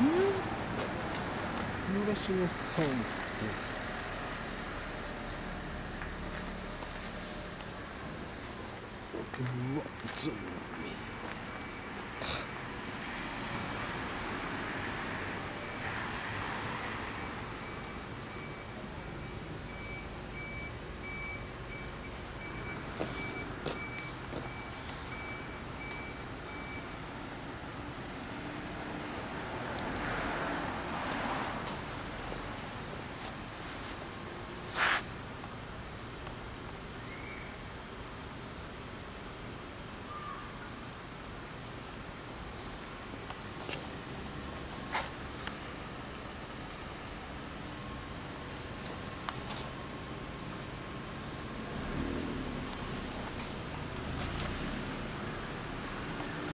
村重サウってうわズーミ